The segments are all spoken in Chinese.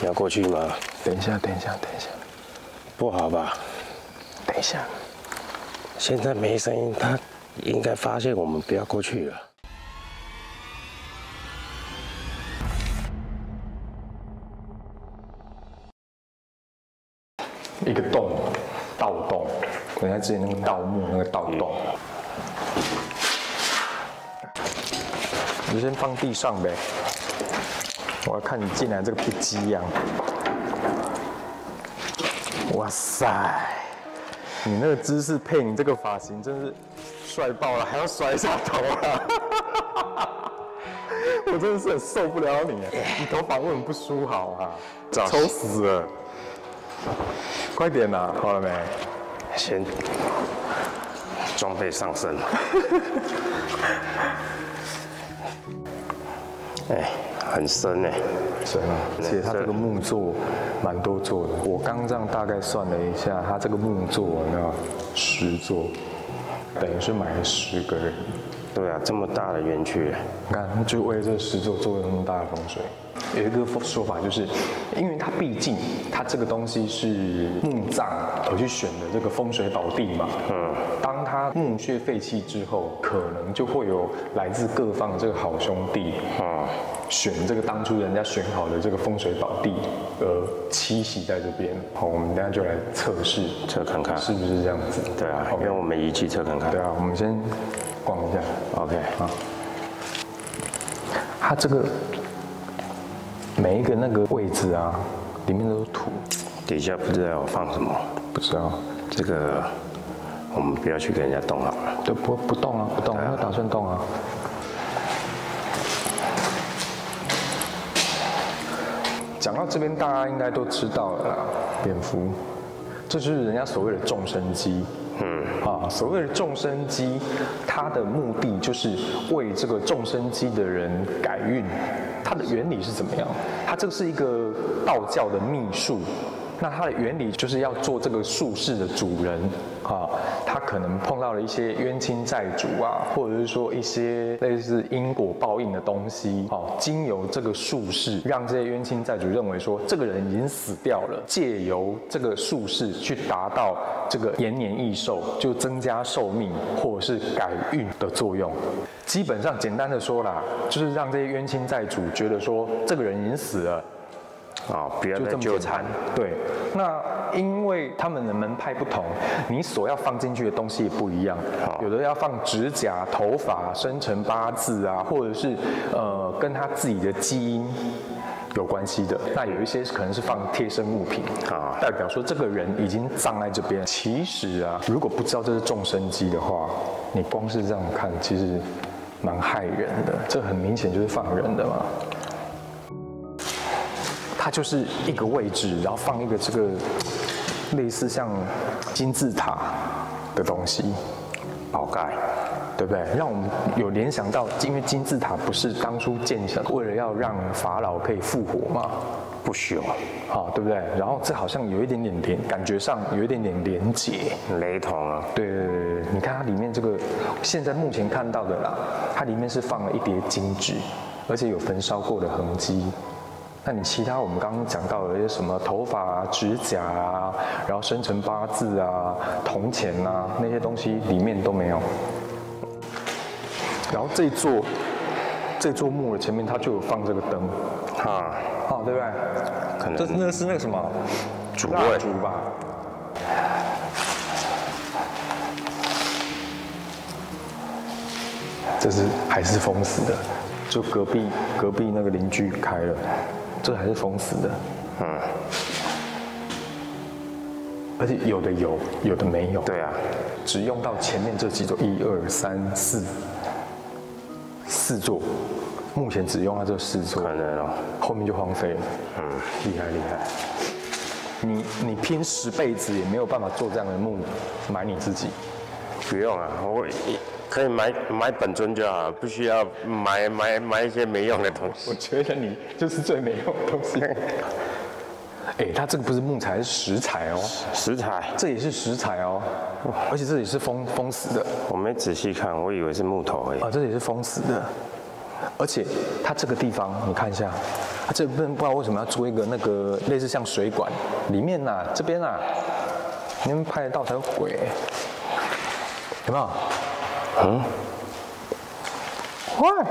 你要过去吗？等一下，等一下，等一下，不好吧？等一下。现在没声音，他应该发现我们不要过去了。一个洞，盗洞，人家之前那个盗墓那个盗洞。你先放地上呗，我要看你进来这个不羁样。哇塞，你那个姿势配你这个发型，真是帅爆了，还要甩一下头啊！我真的是很受不了你，你头发为什么不梳好啊，早丑死了。快点呐，好了没？先装备上身。哎，很深呢，深啊！而且它这个木座蛮多座的，我刚这样大概算了一下，它这个木座有没有十座，等于是买了十个人。对啊，这么大的园区，你看，就为了这十座做了那么大的风水。有一个说法就是，因为它毕竟它这个东西是墓葬而去选的这个风水宝地嘛，嗯，当它墓穴废弃之后，可能就会有来自各方的这个好兄弟，啊，选这个当初人家选好的这个风水宝地而栖息在这边。好，我们等下就来测试，测看看是不是这样子。对啊，因为我们仪器测看看。对啊，我们先逛一下。OK，好。它这个。每一个那个位置啊，里面都是土，底下不知道放什么，不知道。这个我们不要去给人家动好了。对，不不动啊，不动，没有打算动啊。讲到这边，大家应该都知道了，蝙蝠，这就是人家所谓的众生机。嗯，啊，所谓的众生机，它的目的就是为这个众生机的人改运。它的原理是怎么样？它这是一个道教的秘术。那它的原理就是要做这个术士的主人啊，他可能碰到了一些冤亲债主啊，或者是说一些类似因果报应的东西，哦，经由这个术士，让这些冤亲债主认为说这个人已经死掉了，借由这个术士去达到这个延年益寿，就增加寿命或者是改运的作用。基本上简单的说啦，就是让这些冤亲债主觉得说这个人已经死了。啊，不要再纠缠。对，那因为他们的门派不同，你所要放进去的东西也不一样。有的要放指甲、头发、生辰八字啊，或者是呃跟他自己的基因有关系的。那有一些可能是放贴身物品啊，代表说这个人已经葬在这边。其实啊，如果不知道这是众生机的话，你光是这样看，其实蛮害人的。这很明显就是放人的嘛。它就是一个位置，然后放一个这个类似像金字塔的东西，宝盖，对不对？让我们有联想到，因为金字塔不是当初建成为了要让法老可以复活吗？不朽，啊，对不对？然后这好像有一点点连，感觉上有一点点连结，雷同啊。对对对对，你看它里面这个，现在目前看到的啦，它里面是放了一叠金纸，而且有焚烧过的痕迹。那你其他我们刚刚讲到的一些什么头发啊、指甲啊，然后生辰八字啊、铜钱啊那些东西里面都没有。然后这座这座墓的前面它就有放这个灯，啊，哦对不对？可能这那是那个什么蜡烛吧？这是还是封死的，就隔壁隔壁那个邻居开了。这还是封死的，嗯，而且有的有，有的没有。对啊，只用到前面这几座，一二三四，四座，目前只用到这四座，可能哦，后面就荒废了。嗯，厉害厉害，你你拼十辈子也没有办法做这样的墓，买你自己。不用啊，我可以买买本尊就好，不需要买买买一些没用的东西。我觉得你就是最没用的东西。哎，它这个不是木材，是石材哦。石材，这也是石材哦。而且这里是封封死的。我没仔细看，我以为是木头而已。啊，这也是封死的。而且它这个地方，你看一下，它这边不知道为什么要做一个那个类似像水管，里面呐、这边啊，你们拍得到才有鬼、有没有？嗯。What?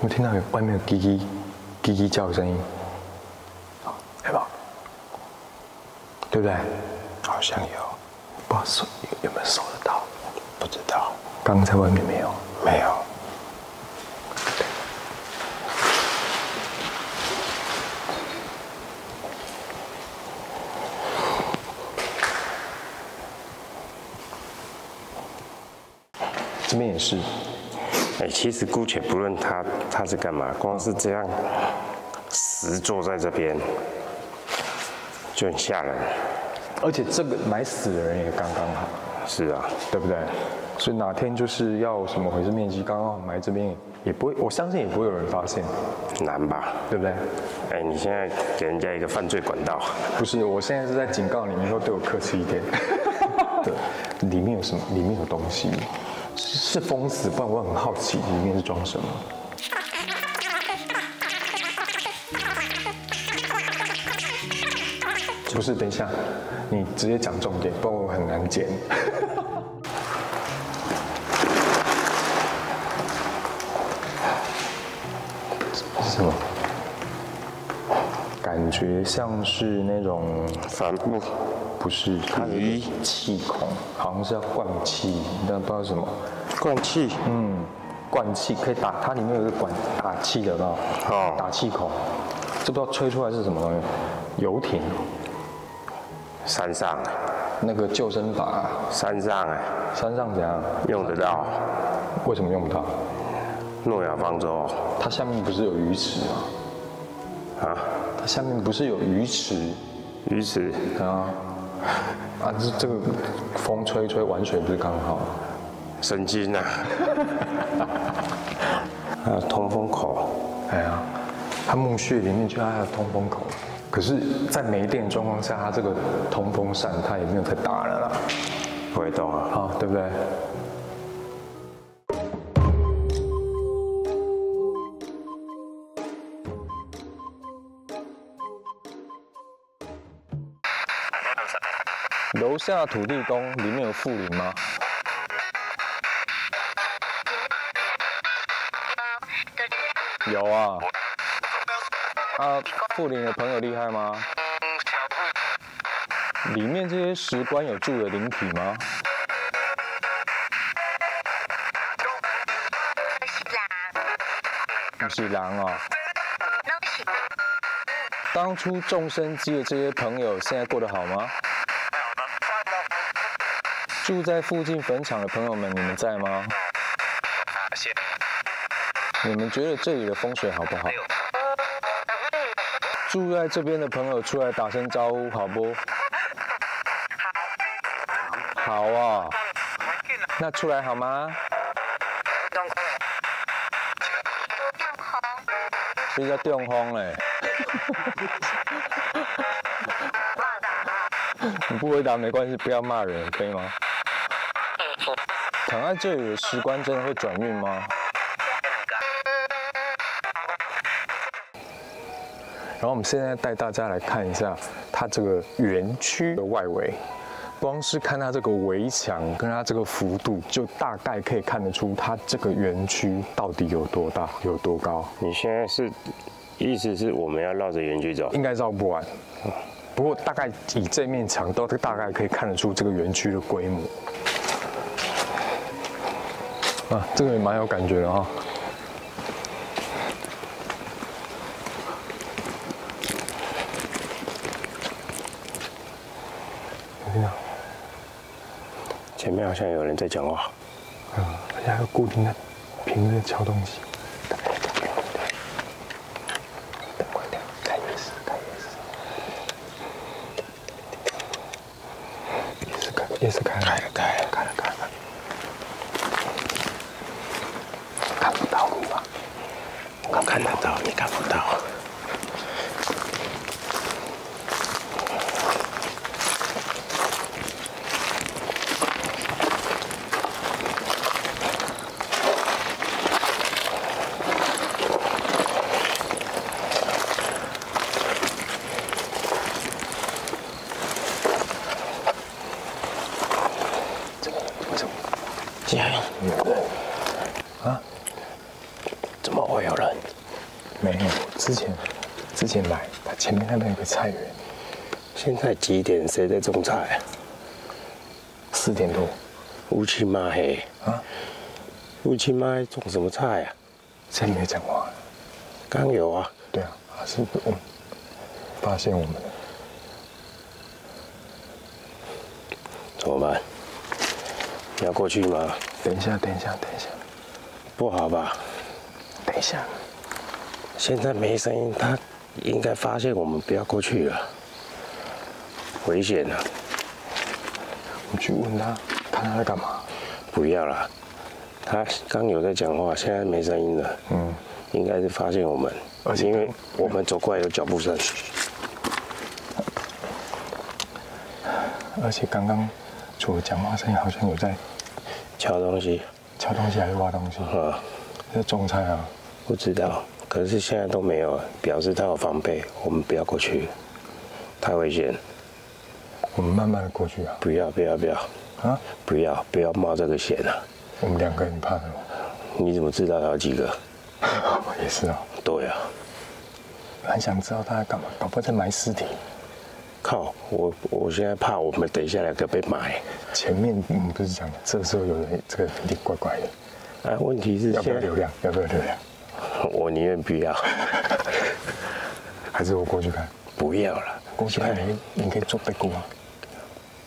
我听到有外面有叽叽叽叽叫的声音，有没有？对不对？好像有，不知道收有有没有收得到？不知道，刚刚在外面没有。没有。这边也是，哎，其实姑且不论他他是干嘛，光是这样实坐在这边就很吓人。而且这个埋死的人也刚刚好，是啊，对不对？所以哪天就是要什么回事面积刚刚好埋这边，也不会，我相信也不会有人发现，难吧？对不对？哎，你现在给人家一个犯罪管道，不是，我现在是在警告你，以后对我客气一点。对，里面有什么？里面有东西，是是封死，不然我很好奇里面是装什么。不是，等一下，你直接讲重点，不然我很难剪。是什么？感觉像是那种帆布不是，它有鱼点气孔，好像是要灌气，但不知道什么。灌气，嗯，灌气可以打，它里面有一个管打气的，有没有？哦打气孔，这不知道吹出来是什么东西？游艇，山上那个救生筏，山上哎，山上怎样？用得到。为什么用不到？诺亚方舟它下面不是有鱼池吗？啊，它下面不是有鱼池鱼池啊？啊，这这个风吹一吹玩水不是刚好？神经啊，还有通风口，哎呀，它墓穴里面居然还有通风口，可是，在没电的状况下，它这个通风扇它也没有太大了啦，不会动啊。啊，对不对？楼下土地公里面有富林吗？有啊。啊，富林的朋友厉害吗？里面这些石棺有住的灵体吗？不是狼哦。当初众生机的这些朋友现在过得好吗？住在附近坟场的朋友们，你们在吗？你们觉得这里的风水好不好？住在这边的朋友出来打声招呼，好不？好啊。那出来好吗？这叫电风嘞。你不回答没关系，不要骂人，可以吗？躺在这里的石棺真的会转运吗？然后我们现在带大家来看一下它这个园区的外围，光是看它这个围墙跟它这个幅度，就大概可以看得出它这个园区到底有多大、有多高。你现在是意思是我们要绕着园区走？应该绕不完，不过大概以这面墙都大概可以看得出这个园区的规模。啊，这个也蛮有感觉的哈、有听到？前面好像有人在讲话。嗯，而且还有固定的频率敲东西。灯关掉，开夜视，开夜视。夜视开，夜视开了，开了，开了，开了，开了。看不到你吧？我看得到，你看不到。没有，之前之前来，他前面那边有个菜园，现在几点？谁在种菜？四点多乌漆嘛黑，啊，乌漆嘛黑种什么菜啊？真没讲话？刚有啊，对啊，他是我们发现我们了，怎么办？你要过去吗？等一下，等一下，等一下，不好吧？等一下，现在没声音，他应该发现我们不要过去了，危险啊！我去问他，看他在干嘛。不要了，他刚有在讲话，现在没声音了，嗯，应该是发现我们，而且因为我们走过来有脚步声。而且刚刚除了讲话声音，好像有在敲东西敲东西还是挖东西，啊，在种菜啊。不知道，可是现在都没有，表示他有防备，我们不要过去，太危险，我们慢慢的过去啊。不要不要不要啊，不要不要冒这个险啊！我们两个人怕什么？你怎么知道他有几个？也是啊，对啊，很想知道他在干嘛，搞不好在埋尸体。靠，我我现在怕我们等一下两个被埋，前面我们不是讲这个时候有人这个有点怪怪的，啊，问题是现在要不要流量？要不要流量？我宁愿不要，还是我过去看？不要了，过去看你你可以做背锅啊。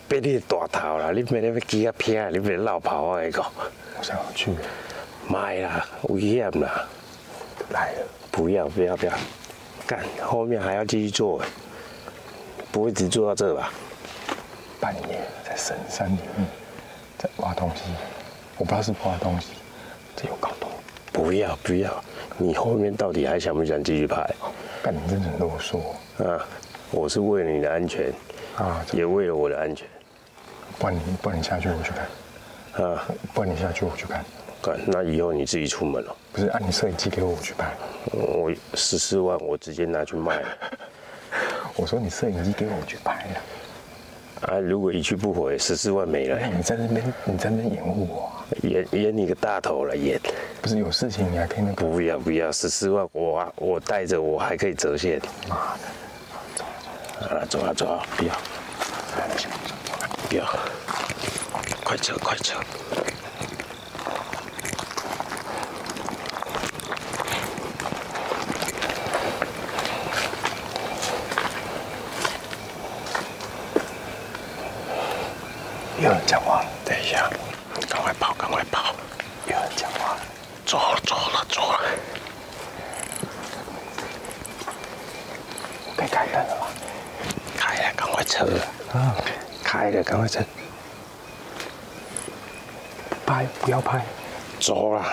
被你大头啦！你别那边鸡啊偏，你别闹跑啊！那个，我想要去，买啦，危险啦！来了，不要不要不要，干后面还要继续做，不会只做到这吧？半夜在深山里面在挖东西，我不知道是挖东西，这有搞头。不要不要，你后面到底还想不想继续拍？干你真的很啰嗦啊，我是为了你的安全，啊！也为了我的安全不然你不然你下去我去看，啊！不然你下去我去看，干，那以后你自己出门了，不是按你摄影机给我我去拍。我十四万我直接拿去卖了 我说你摄影机给我我去拍了。啊！如果一去不回，十四万没了，哎，你在那边你在那边掩护我啊，演演你个大头了演！不是有事情你还可以那个不要不要，十四万我啊我带着我还可以折现。妈的，啊，走啊走啊，不要，不要，快撤快撤！有人讲话了，等一下，赶快跑赶快跑！有人讲话了，走了走了走了，可以开灯了吧？开了赶快撤！啊，开了赶快撤！拍不要拍，走了。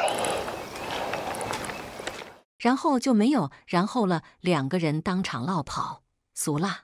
然后就没有然后了，两个人当场落跑，俗辣。